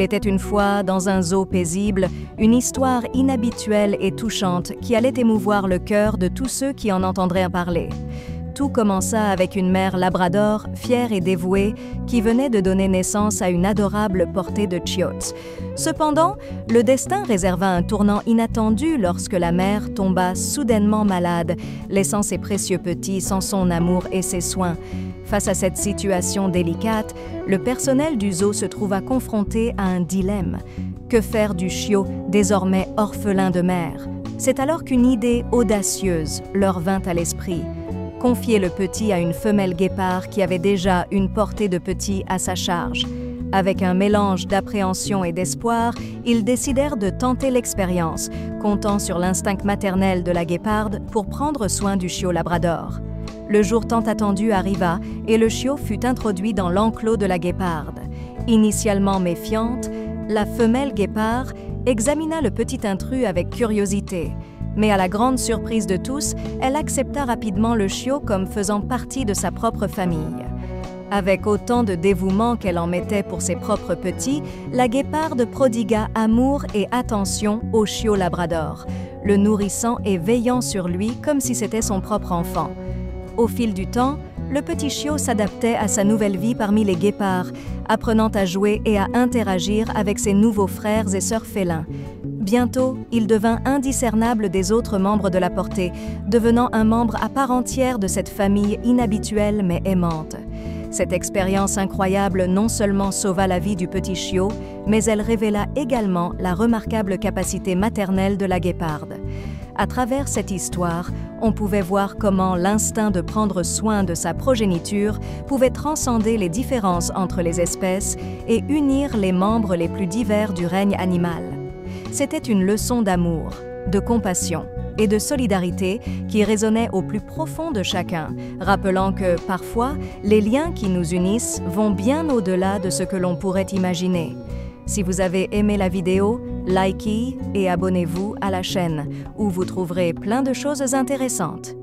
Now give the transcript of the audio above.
était une fois, dans un zoo paisible, une histoire inhabituelle et touchante qui allait émouvoir le cœur de tous ceux qui en entendraient parler. Tout commença avec une mère labrador, fière et dévouée, qui venait de donner naissance à une adorable portée de chiots. Cependant, le destin réserva un tournant inattendu lorsque la mère tomba soudainement malade, laissant ses précieux petits sans son amour et ses soins. Face à cette situation délicate, le personnel du zoo se trouva confronté à un dilemme. Que faire du chiot, désormais orphelin de mère? C'est alors qu'une idée audacieuse leur vint à l'esprit confier le petit à une femelle guépard qui avait déjà une portée de petits à sa charge. Avec un mélange d'appréhension et d'espoir, ils décidèrent de tenter l'expérience, comptant sur l'instinct maternel de la guéparde pour prendre soin du chiot labrador. Le jour tant attendu arriva et le chiot fut introduit dans l'enclos de la guéparde. Initialement méfiante, la femelle guépard examina le petit intrus avec curiosité, mais à la grande surprise de tous, elle accepta rapidement le chiot comme faisant partie de sa propre famille. Avec autant de dévouement qu'elle en mettait pour ses propres petits, la guéparde prodigua amour et attention au chiot labrador, le nourrissant et veillant sur lui comme si c'était son propre enfant. Au fil du temps, le petit chiot s'adaptait à sa nouvelle vie parmi les guépards, apprenant à jouer et à interagir avec ses nouveaux frères et sœurs félins. Bientôt, il devint indiscernable des autres membres de la portée, devenant un membre à part entière de cette famille inhabituelle mais aimante. Cette expérience incroyable non seulement sauva la vie du petit chiot, mais elle révéla également la remarquable capacité maternelle de la guéparde. À travers cette histoire, on pouvait voir comment l'instinct de prendre soin de sa progéniture pouvait transcender les différences entre les espèces et unir les membres les plus divers du règne animal c'était une leçon d'amour, de compassion et de solidarité qui résonnait au plus profond de chacun, rappelant que parfois, les liens qui nous unissent vont bien au-delà de ce que l'on pourrait imaginer. Si vous avez aimé la vidéo, likez et abonnez-vous à la chaîne, où vous trouverez plein de choses intéressantes.